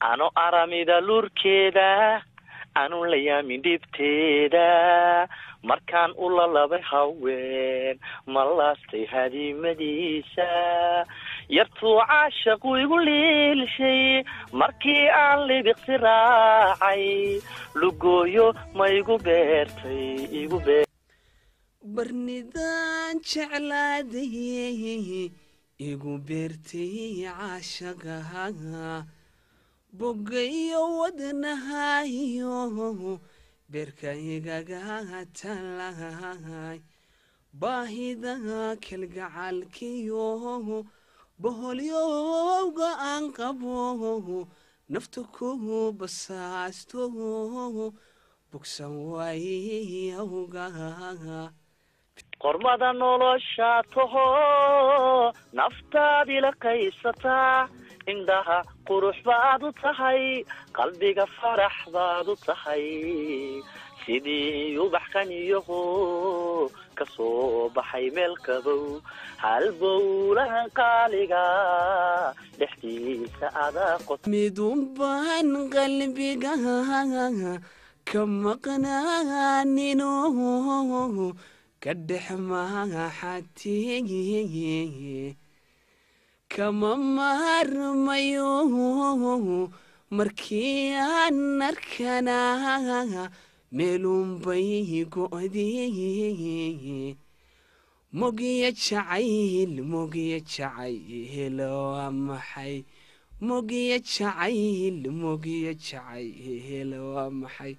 ano aramida lurkeeda anu la yaamin dhibteeda markaan u lalabay haween ma laastay hadiimadiisa yartuu caashaqu igu liilshay markii aan libiqsi raacay lugooyo ma igu beertay igu beer barnidaan jeclaaday igu beertay caashaqaha bogayo wadnahayo beerka igaga talahay baahida kalgacalkiyo boholyowga aan qabo nafta ku basaasto bogsan waayawga qormada nolosha taho naftaadila qaysataa indhaha qurux baad u tahay qalbiga farax baad u tahay. Sidii ubax qaniyaho ka soo baxay meel kabow halbowlaha qaaliga dhexdiisa adaa qot midunbaan qalbiga ka maqnaanino ka dhex maxatiye kama maarmayo. Markii aan arkana meelunbay go'dee mogiya jacayl mogiya jacayl waa maxay? Mogiya jacayl mogiya jacayl waa maxay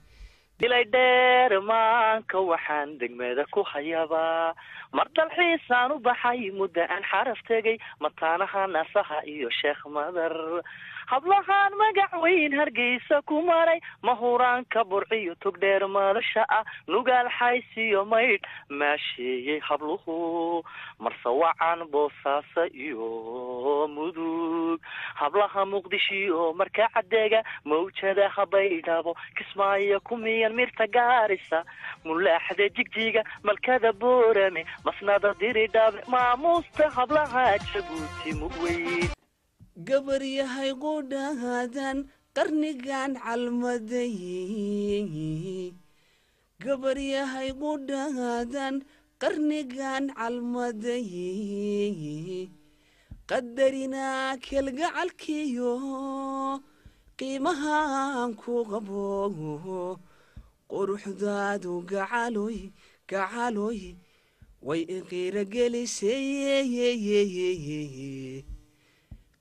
dilay dheer maanka waxaan degmada ku hayabaa. Mar dalxiisaan u baxay muddo aan xaraf tegay mataanaha naasaha iyo sheekh madar. Hablahaan magac weyn hargeysa ku maray mahuraanka burciyo togdheer madasha ah. Nugaal xaysiyo maydh maasheeyey habluhu marsawacan boosaaso iyo hablaha muqdishiyo marka cadeega mawjadaha baydhabo kismaayo kumiyan mirta gaarisa mulaaxda jigjiga malkada boorame masnada diridhabe maamuusta hablaha jabuuti mugweyn gabar yahay qudhaadan qarnigan calmaday gabar yahay qudhaadan qarnigan calmaday qadarina kelgacalkiyo qiimahaan ku qabo quruxdaadu gacaloy gacaloy way iqiira gelisay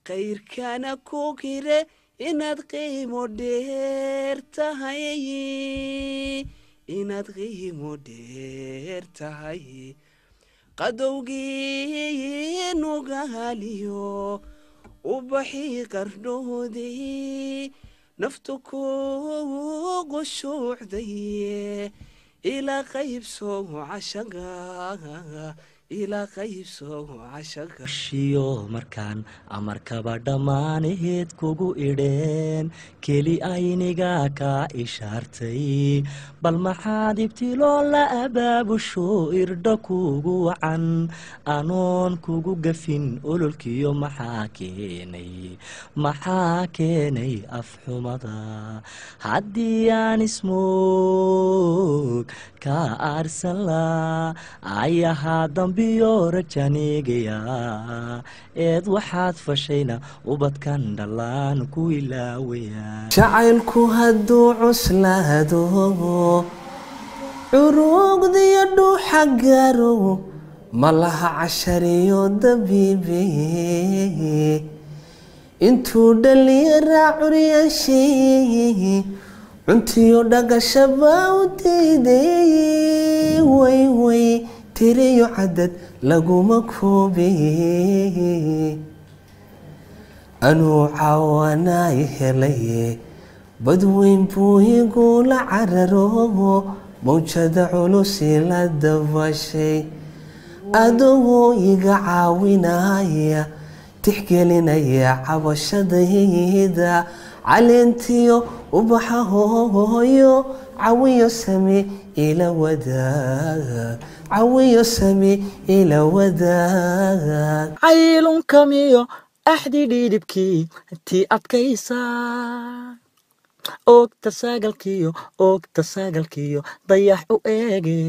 kayrkana ku kire inaad qiimo dheer tahay inaad qiimo dheer tahay qadowgii nugaaliyo ubaxii qardhoodii naftu ku qushuucday ilaa qaybso cashaga ilaa qaybso cashaga shiyo markaan amarkaba dhammaanaheed kugu idheen. Keli ayniga kaa ishaartay. Bal maxaad ibtiloo la abaabusho irdho kugu wacan. Anoon kugu gafin ololkiyo maxaa keenay? Maxaa keenay afxumada? Haddii aan ismoog kaa aarsan laa ayahaa dambiyo rajanigaya eed waxaad fashayna ubadkan dhallaan ku ilaawaya jacaylku hadduu cuslaado curuugdiyo dhuuxa gaaro malaha cashariyo dabiibe intuu dhaliyaraa curyaashay cuntiyo dhagashaba u diiday way way tiriyo cadad laguma koobe anuu caawanaay helaye badweyn buu igula cararo mawjada culusi la dabashay adagoo iga caawinaya tixgelinaya cabashadayda caleentiyo ubaxa hooyo cawiyo same ila wadaag cawiyo same ila wadaag caylunkamiyo axdi dhiidhibkii tii adkaysaa oogta saagalkiyo oogta saagalkiyo dayax u eege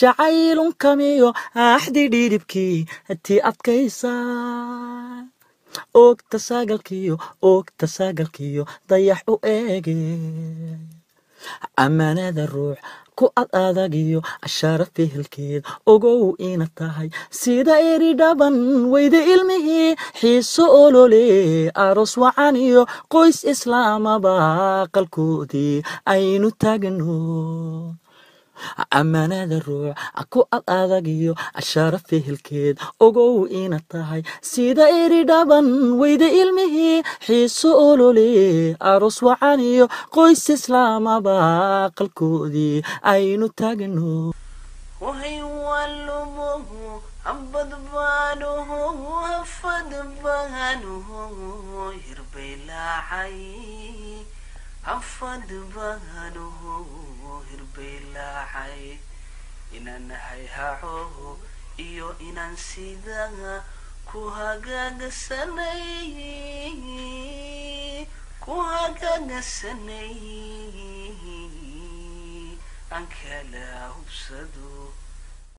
jacaylun kamiyo axdi dhiidhibkii tii adkaysaa oogta saagalkiyo oogta saagalkiyo dayax u eege ammaanada ruux ku ad adagiyo ashaara fehelkeed ogow ina tahay. Sida eri dhaban weyda ilmihii xiiso olole aroos wacan iyo qoys islaamaba qalkoodii aynu taagno ammaanada ruux ku ad adagiyo ashaara fehelkeed ogow ina tahay. Sida eri dhaban weyda ilmihii xiiso olole aroos wacan iyo qoys islaamaba qalkoodii aynu taagno. Wahaywalubuhu habadbaanuhu hafadbaanuhu hirbaylaacay hafadbaanuhu hirbaylaacay inaan nahay haco iyo inaan sidaa ku hagaagasanay ku hagaagasanay aan kala hubsado